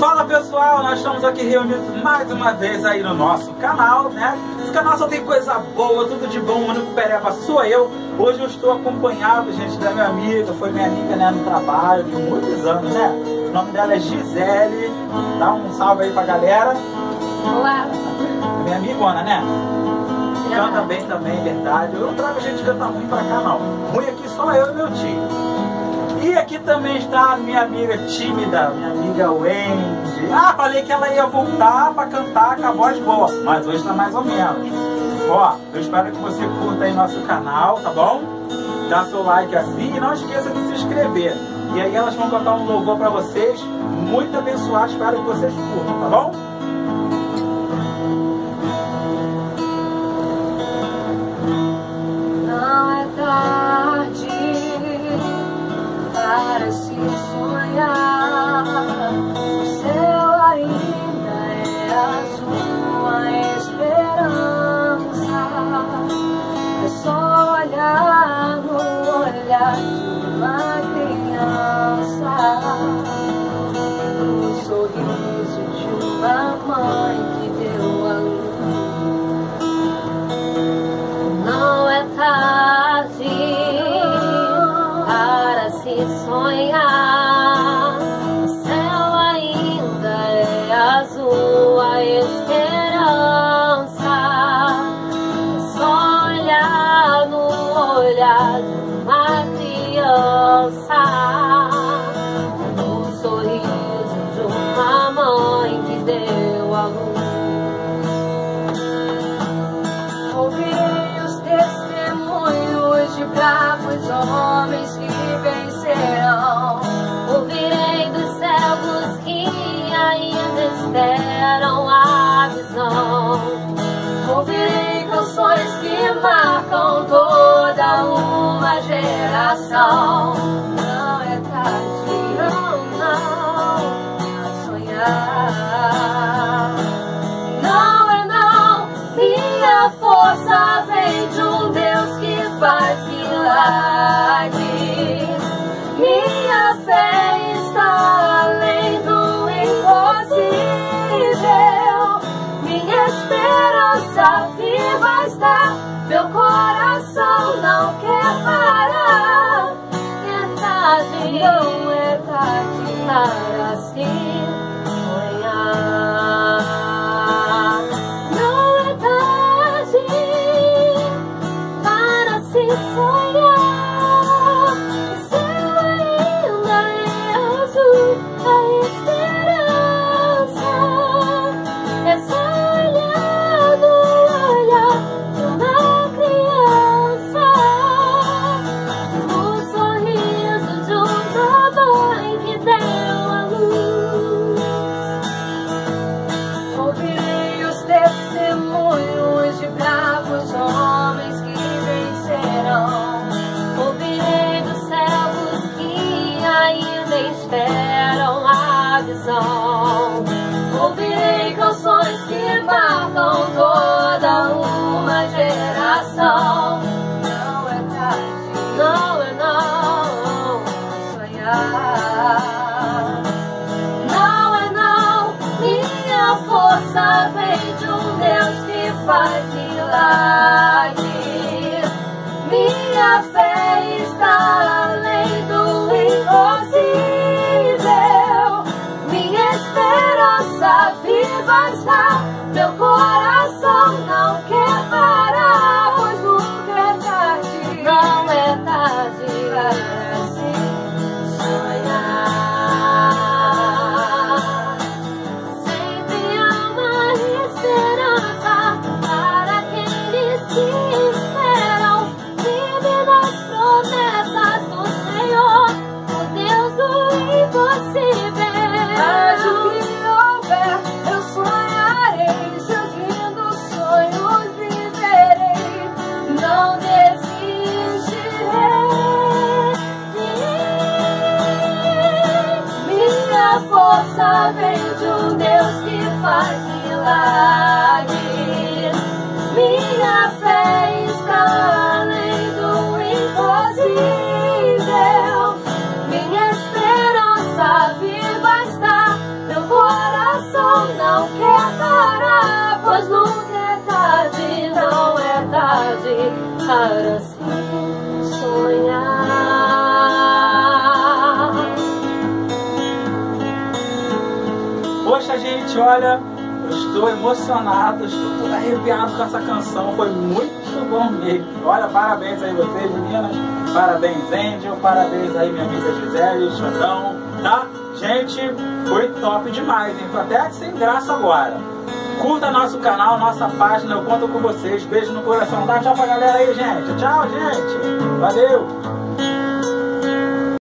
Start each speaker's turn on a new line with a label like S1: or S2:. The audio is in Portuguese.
S1: Fala pessoal, nós estamos aqui reunidos mais uma vez aí no nosso canal, né? Esse canal só tem coisa boa, tudo de bom, o único pereba sou eu. Hoje eu estou acompanhado, gente, da minha amiga, foi minha amiga né, no trabalho de muitos anos, né? O nome dela é Gisele, dá um salve aí pra galera.
S2: Olá.
S1: Minha amigona, né? Canta bem também, verdade. Eu não trago gente que canta ruim pra cá, não. Ruim aqui só eu e meu tio. E aqui também está a minha amiga tímida, minha amiga Wendy. Ah, falei que ela ia voltar para cantar com a voz boa, mas hoje está mais ou menos. Ó, eu espero que você curta aí nosso canal, tá bom? Dá seu like assim e não esqueça de se inscrever. E aí elas vão cantar um louvor para vocês, muito abençoado, espero que vocês curtam, tá bom?
S2: Sorriso de uma mãe que deu a luz. Não é tarde para se sonhar. O céu ainda é azul, a esperança. Só olhar no olhar de uma criança. Ouvirei os testemunhos de bravos homens que vencerão. Ouvirei dos cegos que ainda esperam a visão. Ouvirei canções que marcam toda uma geração. Visão. faz milagre. Minha fé está além do impossível. Minha esperança viva estar. Meu coração não quer parar, pois nunca é tarde, não é tarde para
S1: ser. Gente, olha, eu estou emocionado, estou todo arrepiado com essa canção. Foi muito bom mesmo. Olha, parabéns aí vocês, meninas. Parabéns, Angel. Parabéns aí, minha amiga Gisele, Xandão, tá? Gente, foi top demais, hein? Tô até sem graça agora. Curta nosso canal, nossa página, eu conto com vocês. Beijo no coração. Dá tchau pra galera aí, gente. Tchau, gente. Valeu.